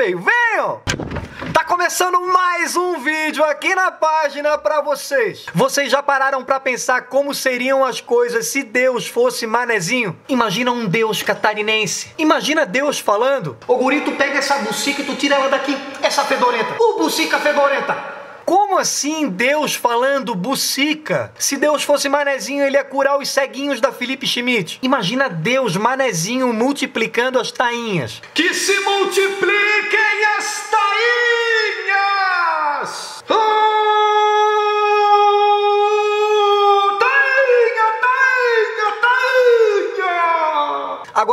feio. Venham! Tá começando mais um vídeo aqui na página pra vocês. Vocês já pararam pra pensar como seriam as coisas se Deus fosse manezinho? Imagina um Deus catarinense. Imagina Deus falando: Ô guri, tu pega essa bucica e tu tira ela daqui, essa fedorenta. Ô bucica fedorenta. Como assim Deus falando bucica? Se Deus fosse manezinho, ele ia curar os ceguinhos da Felipe Schmidt. Imagina Deus manezinho multiplicando as tainhas. Que se multipliquem as tainhas! Oh,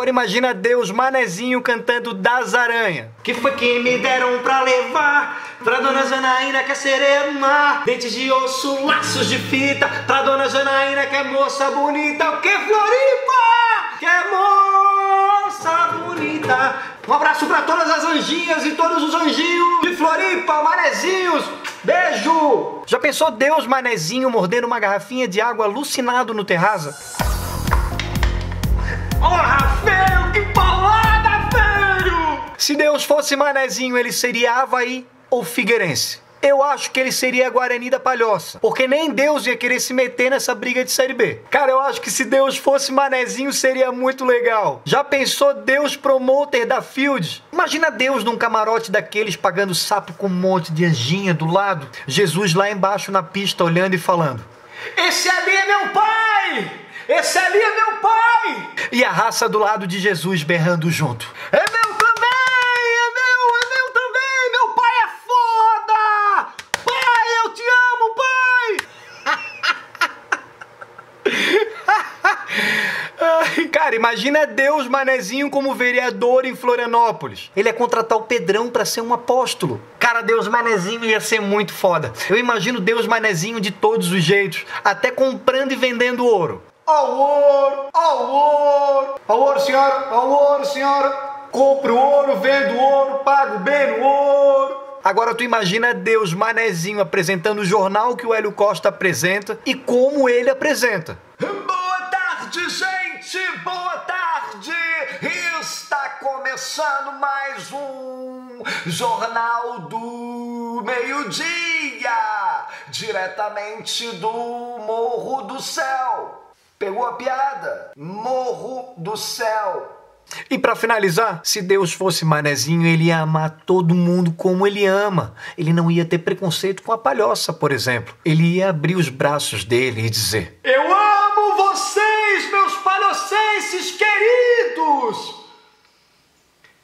Agora imagina Deus manezinho cantando das aranhas. Que foi que me deram pra levar? Pra dona Janaína que é mar Dentes de osso, laços de fita Pra dona Janaína que é moça bonita O que Floripa? Que é moça bonita Um abraço pra todas as anjinhas e todos os anjinhos De Floripa, manezinhos Beijo! Já pensou Deus manezinho mordendo uma garrafinha de água alucinado no terraza? Porra, feio, que paulada, feio! Se Deus fosse manezinho, ele seria Havaí ou Figueirense? Eu acho que ele seria Guarani da Palhoça, porque nem Deus ia querer se meter nessa briga de Série B. Cara, eu acho que se Deus fosse manezinho seria muito legal. Já pensou Deus promoter da Field? Imagina Deus num camarote daqueles pagando sapo com um monte de anjinha do lado, Jesus lá embaixo na pista olhando e falando: Esse ali é meu pai! Esse ali é meu pai! E a raça do lado de Jesus berrando junto: É meu Cara, imagina Deus manezinho como vereador em Florianópolis. Ele ia contratar o Pedrão para ser um apóstolo. Cara, Deus manezinho ia ser muito foda. Eu imagino Deus manezinho de todos os jeitos, até comprando e vendendo ouro. Ó o ouro, ó o ouro, ouro, senhora, ó o ouro, senhora. Compro ouro, vendo ouro, pago bem no ouro. Agora tu imagina Deus manezinho apresentando o jornal que o Hélio Costa apresenta e como ele apresenta. Boa tarde, gente! Boa tarde! Está começando mais um Jornal do Meio-Dia, diretamente do Morro do Céu. Pegou a piada? Morro do Céu. E para finalizar, se Deus fosse manezinho, ele ia amar todo mundo como ele ama. Ele não ia ter preconceito com a palhoça, por exemplo. Ele ia abrir os braços dele e dizer: Eu amo vocês, meus palhocenses queridos!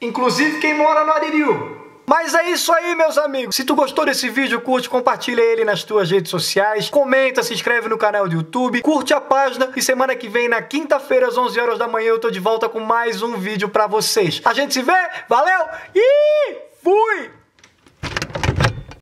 Inclusive quem mora no Aririu. Mas é isso aí, meus amigos. Se tu gostou desse vídeo, curte, compartilha ele nas tuas redes sociais, comenta, se inscreve no canal do YouTube, curte a página e semana que vem, na quinta-feira, às 11 horas da manhã, eu tô de volta com mais um vídeo pra vocês. A gente se vê, valeu e fui!